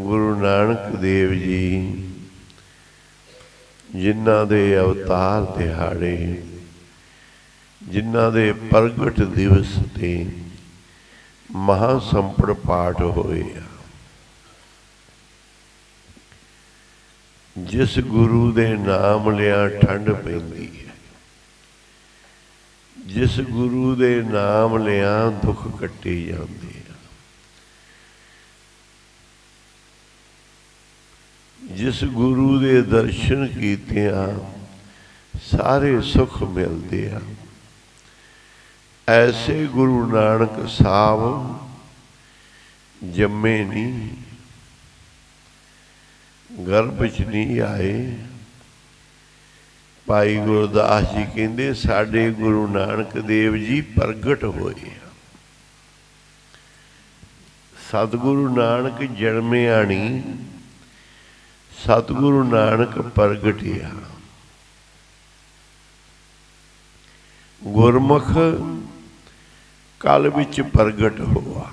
ਗੁਰੂ ਨਾਨਕ ਦੇਵ ਜੀ, ਜਿਨ੍ਹਾਂ ਦੇ ਅਵਤਾਰ ਦਿਹਾੜੇ, ਜਿਨ੍ਹਾਂ ਦੇ ਪ੍ਰਗਟ ਦਿਵਸ ਤੇ ਮਹਾ ਸੰਪੜ ਪਾਠ ਹੋਏ ਆ। ਜਿਸ ਗੁਰੂ ਦੇ ਨਾਮ ਲਿਆ ਠੰਡ ਪੈਂਦੀ ਹੈ, ਜਿਸ ਗੁਰੂ ਦੇ ਨਾਮ ਲਿਆ ਦੁੱਖ ਕੱਟੇ ਜਾਂਦੇ ਜਿਸ ਗੁਰੂ ਦੇ ਦਰਸ਼ਨ ਕੀਤੇ ਆ ਸਾਰੇ ਸੁਖ ਮਿਲਦੇ ਆ। ਐਸੇ ਗੁਰੂ ਨਾਨਕ ਸਾਹਿਬ ਜੰਮੇ ਨਹੀਂ ਗਰਭ ਚ ਨਹੀਂ ਆਏ। ਭਾਈ ਗੁਰਦਾਸ ਜੀ ਕਹਿੰਦੇ, ਸਾਡੇ ਗੁਰੂ ਨਾਨਕ ਦੇਵ ਜੀ ਪ੍ਰਗਟ ਹੋਏ ਆ। ਸਤਿਗੁਰੂ ਨਾਨਕ ਜਨਮਿਆ ਨਹੀਂ ਸਤਿਗੁਰੂ ਨਾਨਕ ਪ੍ਰਗਟਿਆ ਗੁਰਮੁਖ ਕਲ ਵਿੱਚ ਪ੍ਰਗਟ ਹੋਆ।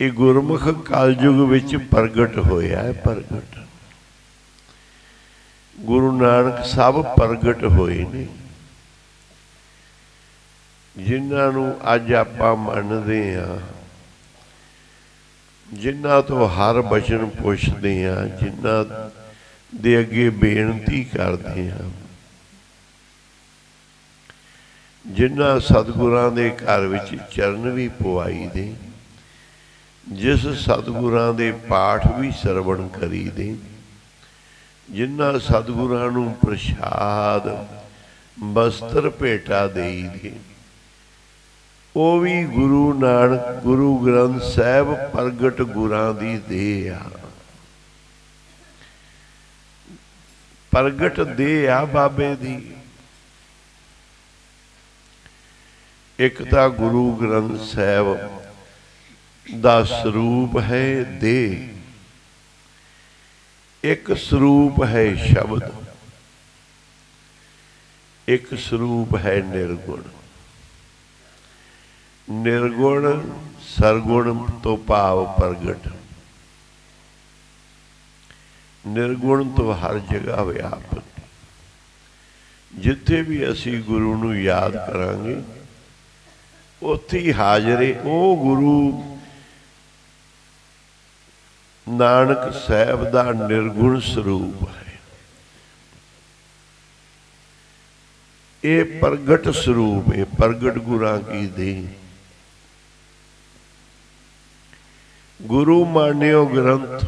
ਇਹ ਗੁਰਮੁਖ ਕਲਯੁਗ ਵਿੱਚ ਪ੍ਰਗਟ ਹੋਇਆ ਹੈ, ਪ੍ਰਗਟ। ਗੁਰੂ ਨਾਨਕ ਸਾਹਿਬ ਪ੍ਰਗਟ ਹੋਏ ਨੇ। ਜਿਨ੍ਹਾਂ ਨੂੰ ਅੱਜ ਆਪਾਂ ਮੰਨਦੇ ਆ ਜਿਨ੍ਹਾਂ ਤੋਂ ਹਰ ਬਚਨ ਪੁੱਛਦੇ ਆ ਜਿਨ੍ਹਾਂ ਦੇ ਅੱਗੇ ਬੇਨਤੀ ਕਰਦੇ ਆ ਜਿਨ੍ਹਾਂ ਸਤਿਗੁਰਾਂ ਦੇ ਘਰ ਵਿੱਚ ਚਰਨ ਵੀ ਪਵਾਈ ਦੇ, ਜਿਸ ਸਤਿਗੁਰਾਂ ਦੇ ਪਾਠ ਵੀ ਸਰਵਣ ਕਰੀ ਦੇ, ਜਿਨ੍ਹਾਂ ਸਤਿਗੁਰਾਂ ਨੂੰ ਪ੍ਰਸ਼ਾਦ, ਬਸਤਰ ਭੇਟਾ ਦੇਈ ਦੇ। ਉਹ ਵੀ ਗੁਰੂ ਨਾਨਕ, ਗੁਰੂ ਗ੍ਰੰਥ ਸਾਹਿਬ ਪ੍ਰਗਟ ਗੁਰਾਂ ਦੀ ਦੇ ਆ। ਪ੍ਰਗਟ ਦੇਹ ਆ ਬਾਬੇ ਦੀ। ਇੱਕ ਤਾਂ ਗੁਰੂ ਗ੍ਰੰਥ ਸਾਹਿਬ ਦਾ ਸਰੂਪ ਹੈ ਦੇ ਇੱਕ ਸਰੂਪ ਹੈ ਸ਼ਬਦ। ਇੱਕ ਸਰੂਪ ਹੈ ਨਿਰਗੁਣ। ਨਿਰਗੁਣ, ਸਰਗੁਣ ਤੋਂ ਭਾਵ ਪ੍ਰਗਟ। ਨਿਰਗੁਣ ਤੋਂ ਹਰ ਜਗ੍ਹਾ ਵਿਆਪਕ। ਜਿੱਥੇ ਵੀ ਅਸੀਂ ਗੁਰੂ ਨੂੰ ਯਾਦ ਕਰਾਂਗੇ, ਉੱਥੇ ਹੀ ਹਾਜ਼ਰੇ ਉਹ ਗੁਰੂ। ਨਾਨਕ ਸਾਹਿਬ ਦਾ ਨਿਰਗੁਣ ਸਰੂਪ ਹੈ। ਇਹ ਪ੍ਰਗਟ ਸਰੂਪ ਹੈ ਪ੍ਰਗਟ ਗੁਰਾਂ ਕੀ ਦੇ ਗੁਰੂ ਮਾਨਿਓ ਗ੍ਰੰਥ,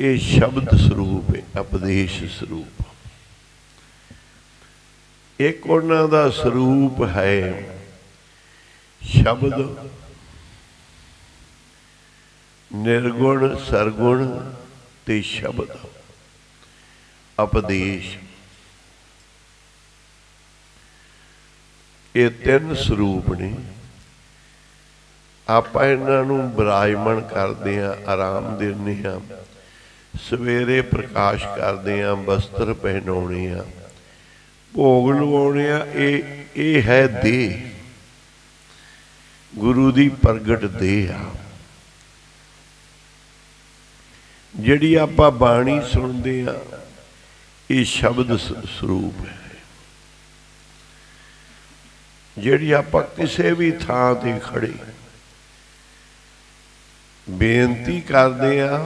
ਇਹ ਸ਼ਬਦ ਸਰੂਪ ਹੈ, ਉਪਦੇਸ਼ ਸਰੂਪ। ਇੱਕ ਉਹਨਾਂ ਦਾ ਸਰੂਪ ਹੈ, ਸ਼ਬਦ ਨਿਰਗੁਣ, ਸਰਗੁਣ ਤੇ ਸ਼ਬਦ, ਉਪਦੇਸ਼। ਇਹ ਤਿੰਨ ਸਰੂਪ ਨੇ। ਆਪਾਂ ਇਹਨਾਂ ਨੂੰ ਬਰਾਜਮਣ ਕਰਦੇ ਆਂ ਆਰਾਮ ਦਿੰਦੇ ਆਂ ਸਵੇਰੇ ਪ੍ਰਕਾਸ਼ ਕਰਦੇ ਆਂ ਵਸਤਰ ਪਹਿਨਾਉਣੇ ਆ ਭੋਗ ਲਵਾਉਣੇ ਆ ਇਹ ਇਹ ਹੈ ਦੇ ਗੁਰੂ ਦੀ ਪ੍ਰਗਟ ਦੇ ਆ। ਜਿਹੜੀ ਆਪਾਂ ਬਾਣੀ ਸੁਣਦੇ ਆ ਇਹ ਸ਼ਬਦ ਸਰੂਪ ਹੈ। ਜਿਹੜੀ ਆਪਾਂ ਕਿਸੇ ਵੀ ਥਾਂ ਤੇ ਖੜੇ ਬੇਨਤੀ ਕਰਦੇ ਆ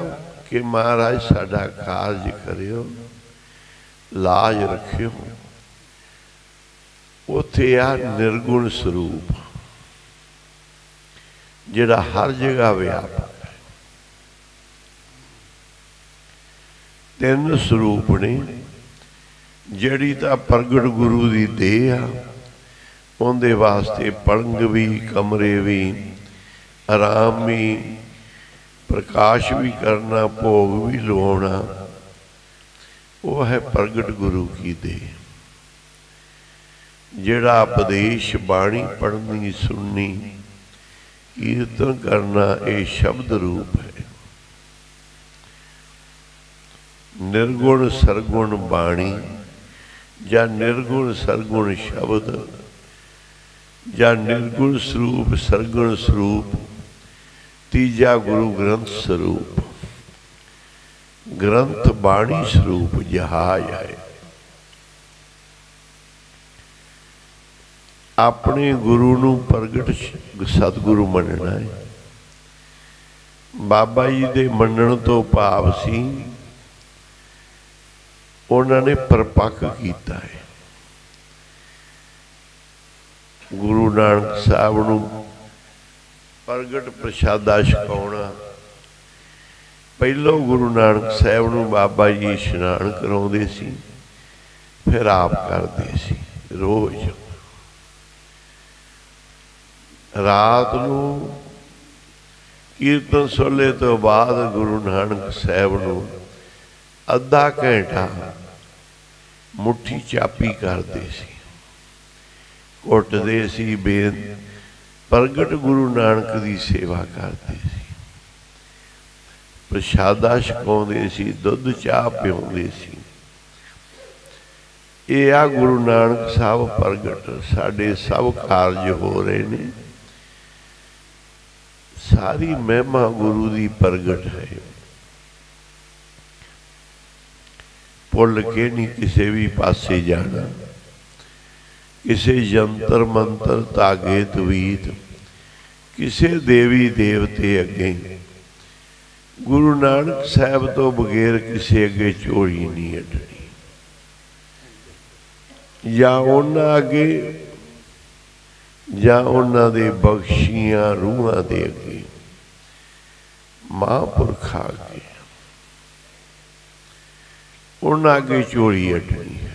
ਕਿ ਮਹਾਰਾਜ ਸਾਡਾ ਕਾਰਜ ਕਰਿਓ, ਲਾਜ ਰੱਖਿਓ। ਉਥੇ ਆ ਨਿਰਗੁਣ ਸਰੂਪ, ਜਿਹੜਾ ਹਰ ਜਗ੍ਹਾ ਵਿਆਪਕ ਹੈ। ਤਿੰਨ ਸਰੂਪ ਨੇ, ਜਿਹੜੀ ਤਾਂ ਪ੍ਰਗਟ ਗੁਰੂ ਦੀ ਦੇਹ ਆ, ਉਹਦੇ ਵਾਸਤੇ ਪਲੰਗ ਵੀ, ਕਮਰੇ ਵੀ ਆਰਾਮ ਵੀ ਪ੍ਰਕਾਸ਼ ਵੀ ਕਰਨਾ, ਭੋਗ ਵੀ ਲਵਾਉਣਾ ਉਹ ਹੈ ਪ੍ਰਗਟ ਗੁਰੂ ਕੀ ਦੇ। ਜਿਹੜਾ ਉਪਦੇਸ਼ ਬਾਣੀ ਪੜ੍ਹਨੀ, ਸੁਣਨੀ, ਕੀਰਤਨ ਕਰਨਾ, ਇਹ ਸ਼ਬਦ ਰੂਪ ਹੈ। ਨਿਰਗੁਣ, ਸਰਗੁਣ ਬਾਣੀ ਜਾਂ ਨਿਰਗੁਣ, ਸਰਗੁਣ ਸ਼ਬਦ ਜਾਂ ਨਿਰਗੁਣ ਸਰੂਪ, ਸਰਗੁਣ ਸਰੂਪ ਤੀਜਾ ਗੁਰੂ ਗ੍ਰੰਥ ਸਰੂਪ। ਗ੍ਰੰਥ ਬਾਣੀ ਸਰੂਪ ਜਹਾਜ ਹੈ। ਆਪਣੇ ਗੁਰੂ ਨੂੰ ਪ੍ਰਗਟ ਸਤਿਗੁਰੂ ਮੰਨਣਾ ਹੈ। ਬਾਬਾ ਜੀ ਦੇ ਮੰਨਣ ਤੋਂ ਭਾਵ ਸੀ, ਉਹਨਾਂ ਨੇ ਪਰਪੱਕ ਕੀਤਾ ਹੈ। ਗੁਰੂ ਨਾਨਕ ਸਾਹਿਬ ਨੂੰ ਪ੍ਰਗਟ ਪ੍ਰਸ਼ਾਦਾ ਛਕਾਉਣਾ। ਪਹਿਲੋਂ ਗੁਰੂ ਨਾਨਕ ਸਾਹਿਬ ਨੂੰ ਬਾਬਾ ਜੀ ਇਸ਼ਨਾਨ ਕਰਾਉਂਦੇ ਸੀ, ਫਿਰ ਆਪ ਕਰਦੇ ਸੀ, ਰੋਜ਼। ਰਾਤ ਨੂੰ ਕੀਰਤਨ ਸੋਲੇ ਤੋਂ ਬਾਅਦ ਗੁਰੂ ਨਾਨਕ ਸਾਹਿਬ ਨੂੰ ਅੱਧਾ ਘੰਟਾ ਮੁੱਠੀ ਚਾਪੀ ਕਰਦੇ ਸੀ। ਉੱਠਦੇ ਸੀ ਬੇਨ ਪ੍ਰਗਟ ਗੁਰੂ ਨਾਨਕ ਦੀ ਸੇਵਾ ਕਰਦੇ ਸੀ। ਪ੍ਰਸ਼ਾਦਾ ਛਕਾਉਂਦੇ ਸੀ, ਦੁੱਧ ਚਾਹ ਪਿਉਂਦੇ ਸੀ। ਇਹ ਆ ਗੁਰੂ ਨਾਨਕ ਸਾਹਿਬ ਪ੍ਰਗਟ, ਸਾਡੇ ਸਭ ਕਾਰਜ ਹੋ ਰਹੇ ਨੇ। ਸਾਰੀ ਮਹਿਮਾ ਗੁਰੂ ਦੀ ਪ੍ਰਗਟ ਹੈ। ਭੁੱਲ ਕੇ ਨਹੀਂ ਕਿਸੇ ਵੀ ਪਾਸੇ ਜਾਣਾ। ਕਿਸੇ ਜੰਤਰ ਮੰਤਰ ਤਾਗੇ ਤਵੀਤ, ਕਿਸੇ ਦੇਵੀ ਦੇਵਤੇ ਅੱਗੇ। ਗੁਰੂ ਨਾਨਕ ਸਾਹਿਬ ਤੋਂ ਬਗੈਰ ਕਿਸੇ ਅੱਗੇ ਚੋਰੀ ਨਹੀਂ ਅੱਡਣੀ। ਜਾਂ ਉਹਨਾਂ ਅੱਗੇ, ਜਾਂ ਉਹਨਾਂ ਦੇ ਬਖਸ਼ੀਆਂ ਰੂਹਾਂ ਦੇ ਅੱਗੇ। ਮਹਾਂਪੁਰਖਾਂ ਅੱਗੇ ਉਹਨਾਂ ਅੱਗੇ ਚੋਰੀ ਅੱਡਣੀ।